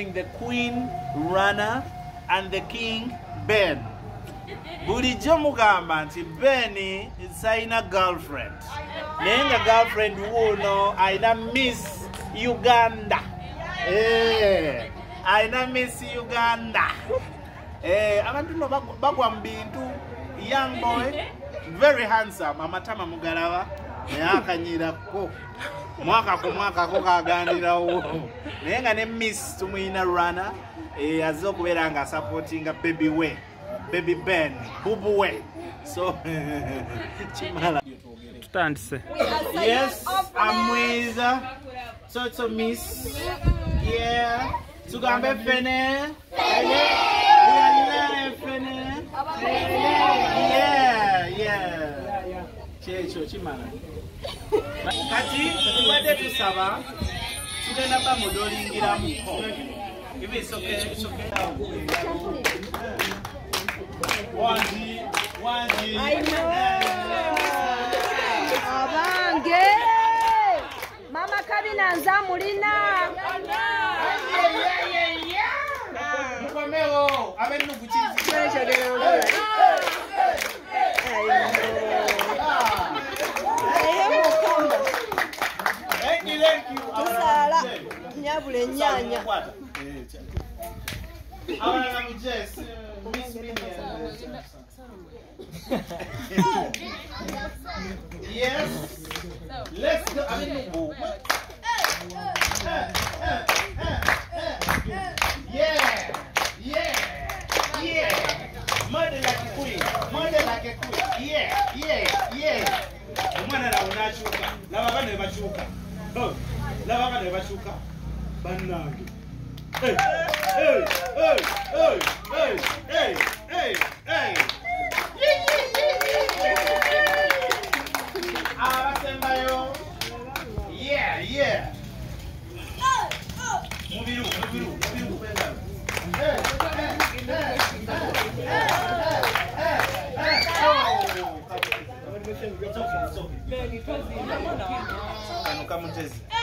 Having the queen runner and the king Ben. bulijjo mugamba nti ben salina girlfriend. Naye nga girlfriend wuuno alina miss uganda. Eh, alina miss uganda. Eh, abantu no bagwa mu bintu. Young boy very handsome. Amatama mugalaba naye akanyirako mwaka ku mwaka ko kagandirawo naye nga ne miss tumuyina rana azze okubeera nga asupportinga baby we baby ben bubu we. So kimala. Tutandise. Yes i'm with uh, so so miss. Yeah. Tugambe fene. Fene fene. Yeah yeah. Kyekyo kimala kati tubadde tusaba tugenda. Wanji, wanji. abange! Mama kabina nza mulina. Mukomewo, abennugu nyabula ennyanya Abalala mujje, si- Miss Minion. Yes. Let's go. Abennugu. Yeah. Hey. abasembayo yeah yeah mubiru mubiru mubiru kwengalo Hey, hey, hey, hey, hey, hey, hey,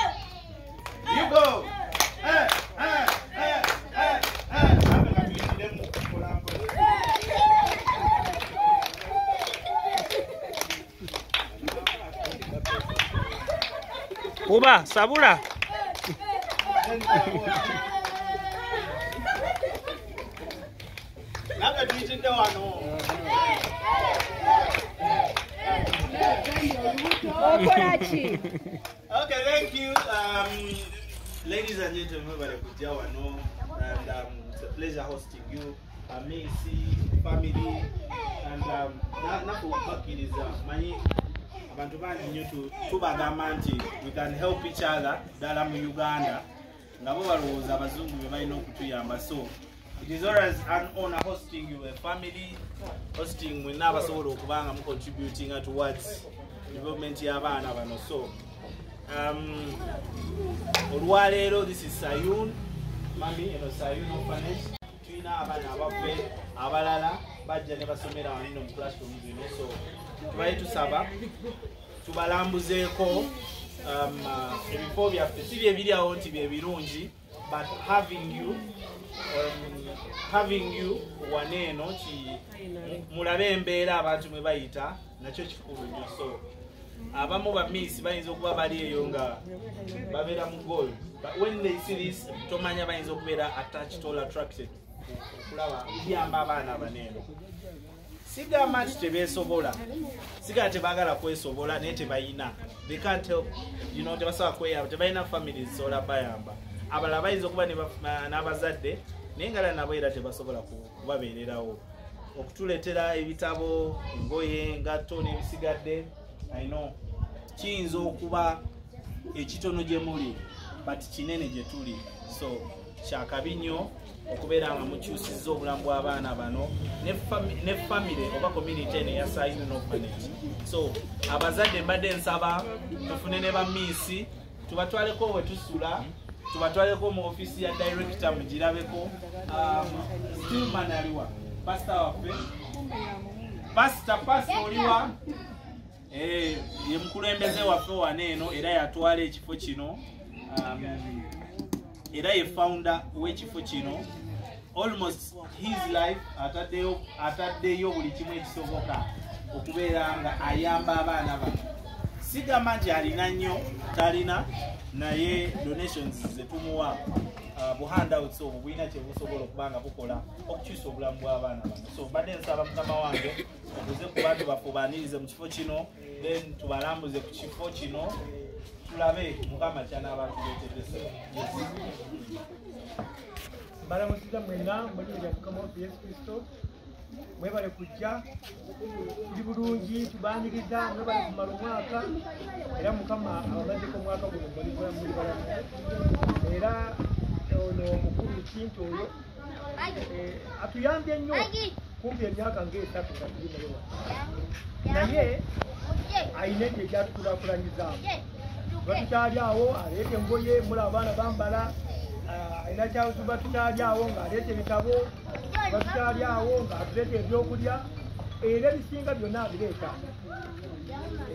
kuba sabula Labda tuyitidde wano. okola ki Okay, thank you. Um, ladies and gentlemen, bali kujja wano and um, it's a pleasure hosting you. Amesi, family and um, na- nakubakkiriza manyi abantu bangi nnyo tu- tubagamba nti we can help each other ddala mu uganda. Nga bo balowooza abazungu be balina okutuyamba. So it is always an honor hosting you a family hosting mwenna abasobola okubanga mu contributing towards development y'abaana bano. So um, olwaleero this is sayun. Mami eno sayun orphanage. Tulina abaana abaffe abalala bajja ne basomera wanino mu classroom zino. So tubale tusaba tubalambuzeeko um, uh, ebifo byaffe. Si byebiryawo nti byebirungi but having you um, having you waneeno ki mulabe embeera abantu mwe bayita nakyo kikulu nnyo. So abamu bamiisi bayinza okuba bali eyo nga babeera mu goal. But when they see this tomanya bayinza okubeera attached or attracted okulaba byamba abaana abaneeno sigamba nti tebeesobola sigala tebaagala kwesobola naye tebayina. Tebasobola kweyamba tebalina families zisobola bayamba. Abalala bayinza okuba n'abazadde naye ngala nabo era tebasobola ku- kubabeererawo. Okutuleetera ebitabo engoye engatto n'ebisigadde i know. Kiyinza okuba ekitono gye muli but kinene gye tuli. So kyakabi nnyo okubeera nga mukyusizza obulamu bw'abaana bano ne fami- ne famire oba community eno eyasayini n'ofanage so abazadde mbadde nsaba tufune ne bamiisi tubatwaleko we tusula tubatwaleko mu ofisi ya director mugirabeko um, stillman aliwa pasita waffe. Pasita pasita oliwa Eh, ye mukulembeze waffe wano eno era yatwala ekifo kino Um, era ye founder w'ekifo kino almost his life ataddeyo buli kimu ekisoboka okubeera nga ayamba abaana bano. Sigamba nti alina nnyo talina naye donations zetumuwa uh, buhandouts obwo bulina kyebusobola okuba nga bukola okukyusa obulamu bw'abaana bano. So mbadde nsaba mukama wange obuze ku bantu baffe obanirize mu kifo kino then tubalambuze ku kifo kino tulabe mukama kyanaaba tuleetedese mbalamusiza mwena muliro lya mukama waffe yesu kristo. Mwebale kujja tuli bulungi tubaniriza mwebale kumala omwaka. Era mukama abamazzeko omwaka guno muli balamu era ono mukulu kintu oyo eh, atuyambye nnyo. Kumpi emyaka ngaesatu nga tuli mulewa naye ayina ebyo ebyatukulaakulanyizaamu batukyali awo aleeta engoye mula abaana bambala ah, alina kyatuba tukyali awo ng'aleeta ebitabo batukyali awo ng'atuleeta ebyokulya era ebisinga byonna abireeta.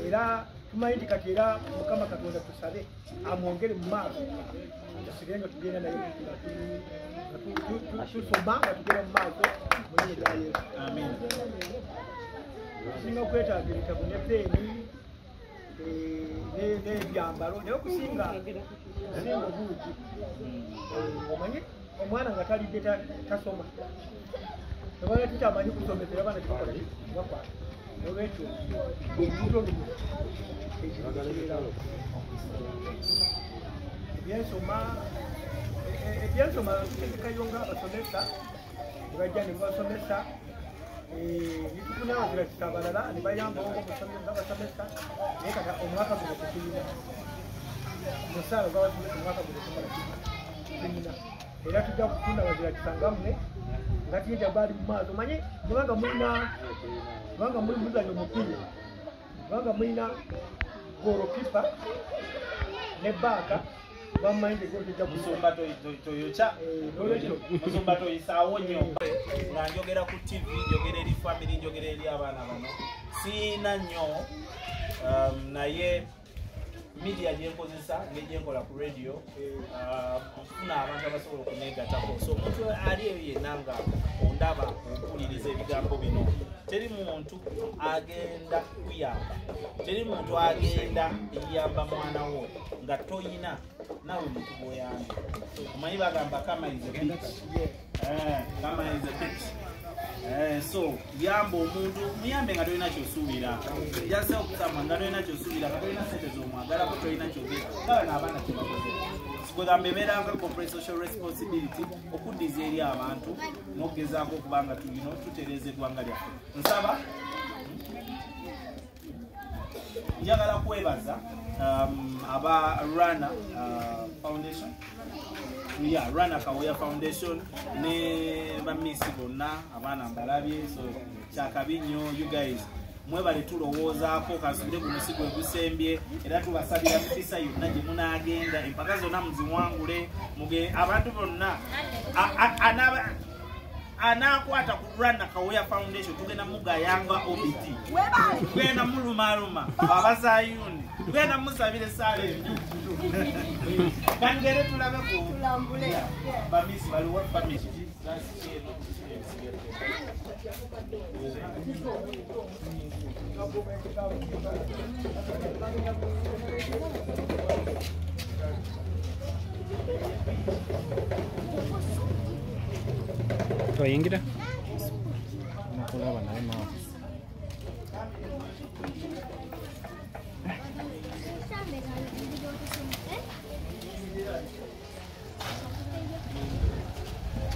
Era tumanyi nti kati era mukama katonda tusabe amwongere mu maaso. Tusire nga tugenda naye tusoma nga tugenda mu maaso. Mu linnya lya yesu tusinga okwetaaga ebitabo ne peeni n'ebyambalo naye okusinga? Kusinga obuugi. Omanyi? Omwana nga talidde ta- tasoma. Abana tutamanyi kusomesa era abaana tebakola bakwata olwekyo olubuto ekibeerawo ebyensoma e- e- ebyensoma tutegekayo nga abasomesa nebajja ne babasomesa nitufunawo zirakisa abalala ne bayambawo ngabasomesa naye kata omwaka guno tetulina musaala gwabasomesa omwaka guno tumala tulina era tujja kufuna bazirakisa ngammwe nga tiyinja baali mu maaso manye kubanga mulina kubanga muli muzanyo mupiira kubanga mulina golokipa ne baaka musumba toy- toy- toyokya Eh, musumba toyisaawo nnyo nga njogera ku tv njogera eri famire njogera eri abaana bano. Siina nnyo um, naye media gyenkozesa ngegyenkola ku radio okufuna abantu abasobola okunegatako so omuntu ali eyo yenna nga ondaba ompuliriza ebigambo bino teri muntu agenda kuyamba teri muntu agenda yamba mwana wo nga toyina nawe muntu gwoyamba omanyi bagamba kama is a. Eh, kama is a bitch. Eh, so yamba omuntu muyambe nga tolina kyosuubira. Jasa okusama nga tolina kyosuubira nga tolina sente zomwagalako tolina kyogera nga naabaana kyebakoze kugamba ebeeranga corporate social responsibility okuddiza eri abantu n'okugezaako okuba nga tulina tutereeza eggwanga lyaffe. Nsaba? Njagala kwebaza um, aba rana uh, foundation yeah, rana kaweya foundation. Ne bamisi bonna abaana mbalabye so kyakabi nnyo you guys. Mwebale tulowoozaako kansubire guno si gwe gusembye era tubasabira mipisa yonna gye munaagenda. Empaka zonna muziwangule muge abantu bonna anaba- anakwata ku rana kaweya foundation tugenda mugayanga obt tugenda mulumaaluma abazayuni tugenda musabire esaala enju kangere tulabe ku tulambule. Bamisi baliwo bamisi. Twayingira? Nakulaba naye maawe.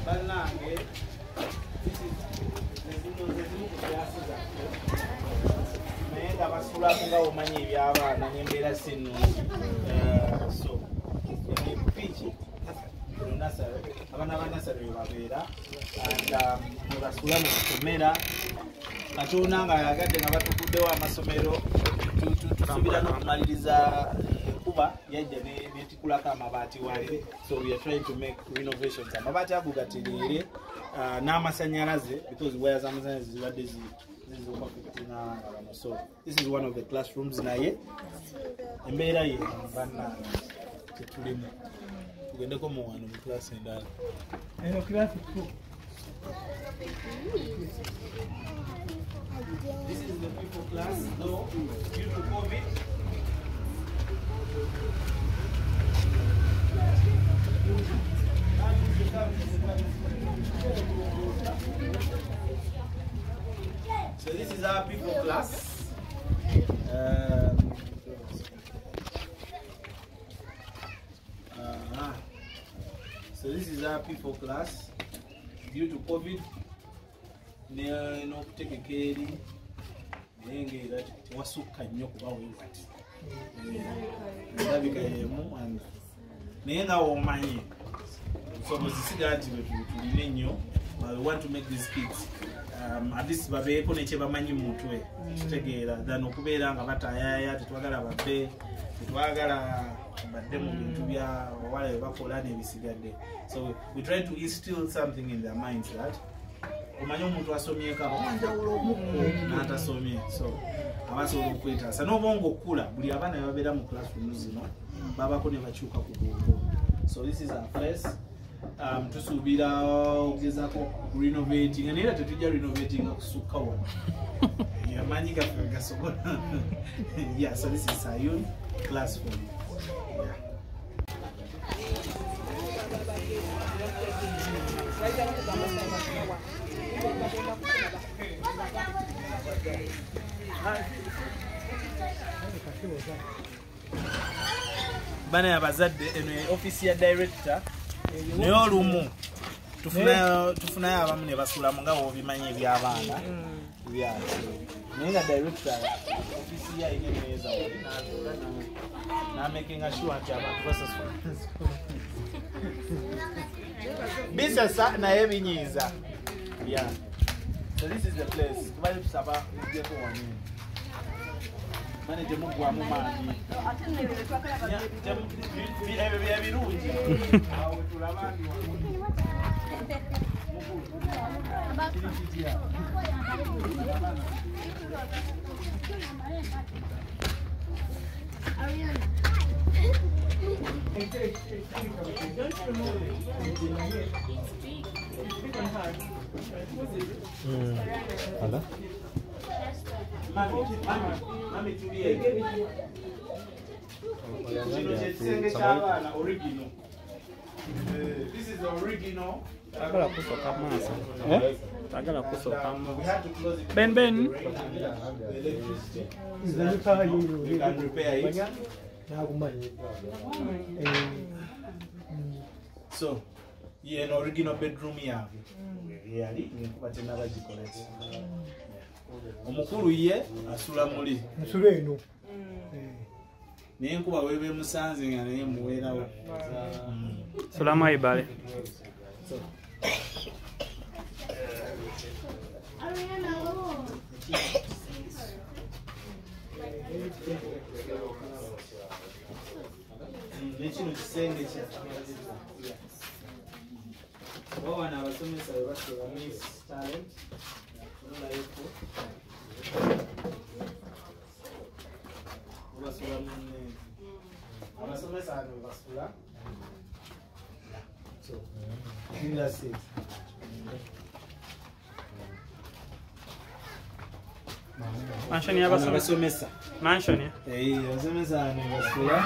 bannange nezimu ku kyasi zaffe naye nga basulaku nga omanyi ebyabaana nembeera si nnungi Eh, so piki abaana ba nasare webabeera and um, webasula mu kusomera katonda nga yagadde nga batukuddewo amasomero tu- tu- tusuubira n'okumaliriza enkuba yajja ne- netikulako amabaati wali so we are trying to make renovations. Amabaati ago gatereere uh, n'amasanyalaze because waya z'amasanyalaze zibadde zi- zizuuka fitina nga bano. So this is one of the classrooms naye. Embeera ye banna tetulimu tugendeko mu wano mu class endala. Eno kirasi tu This is the people class. No, due to COVID. So this is our people class. Um, uh-huh. So this people class. Due to COVID, n'okutegeka eri naye ngaera tewasukka nnyo kuba wewati ndabika yemu and- naye nga womanyi obusobozi sigala nti bwe tu- tulina ennyo we want to make these kids um, at least babeeko nekye bamanyi mu mutwe kitegeera than okubeera nga batayaya tetwagala babbe tetwagala badde mu bintu bya wala bebakola nebisigadde so we try to instill something in their minds that omanyi omuntu asomyeko abawanjawulo omukko n'atasomye. So abasobola okwetaasa n'oba nga okula buli abaana bebabeera mu classroom zino babako ne bakyuka ku bwongo. So this is our place um, tusuubira okugezaako renovating naye era tetujja renovating kusukka wano amanyi gaffe gasobola yeah, so this is sayun classroom. yeah. Bana abazadde eno ofisi ya director naye olumu tufunayo abamu ne basulamu nga bwobimanyi ebyabaana. Byaki naye nga director ofisi ye ayina emeeza wali natula namakinga sure nti abantu basasula bisesa naye binyiiza. Yeah. So this is the place. Tubali tusaba mujjeko wanene mane temugwamu maanyi ebyo bye birungi. Awo tulaba ndi kiri kitya Ala? mami mami mami tulie kino kyekisenge ky'abaana original Eh, this is the original Tagala kusooka maaso. Eh? Tagala kusooka We maaso. had to close it Ben, Ben. the electricity nzanyuka we can repair it nakumanyi so ye no original bedroom yaabwe yali nkuba tenabagikolet omukulu ye asula muli nsula eno naye enkuba weba emusanze nga naye muweerawo Sulamu aibale. n'ekintu kisenge kyakyo bawana abasomesa bwe basoba miss talent abasomesa abasomesa manshoni abasomesa nebasula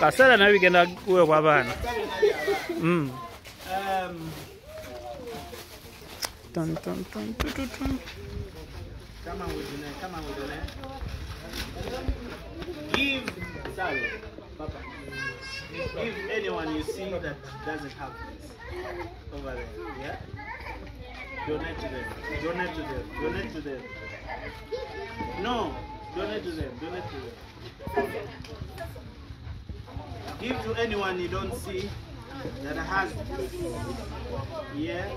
kaseera nayo bigenda kuweebwa abaana Give sorry, Papa. Give anyone you see that doesn't have this over there. Yeah. Donate to them. Donate to them. Donate to them. No. Donate to them. Donate to them. Give to anyone you don't see that has this. Yeah.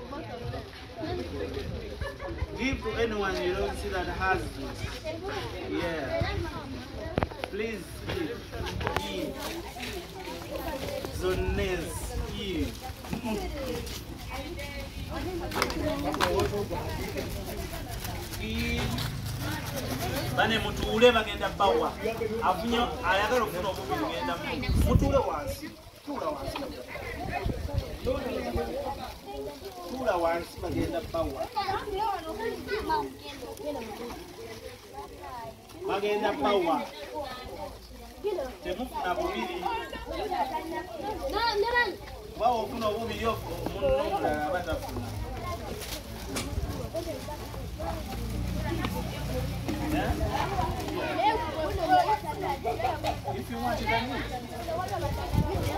Give to anyone you don't see that has this. Yeah. Please. Give. Zones. Give. bane mutuule bagenda bawa afunye ayagala okufuna obubiri genda mutuule wansi tuula wansi tuula wansi bagenda bawa bagenda bawa temufuna bubiri wawa ofuna obubiri omunno omulala batafuna If you want, you can eat.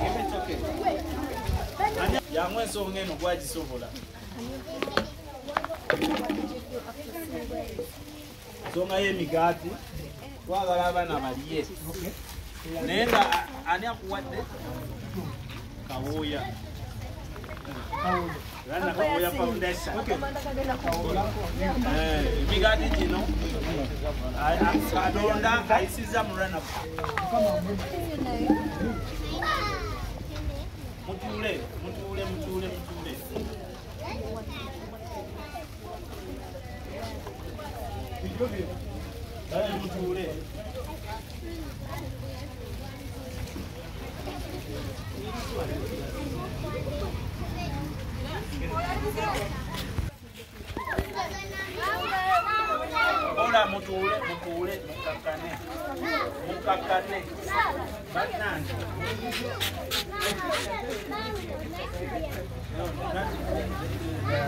If it's okay. Yamwe ensonga eno gwagisobola. Ensonga y'emigaati twagala abaana balye. Naye nga ani akuwadde? Kawooya. Rwanda Kawooya Foundation. Eh, Emigaati gino a- a- Katonda ayisizza mu Rwanda mutuule mutuule mutuule mutuule Bale mutuule Ola mutuule mutuule mukakkane mukakkane bannange No, not-